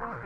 Oh,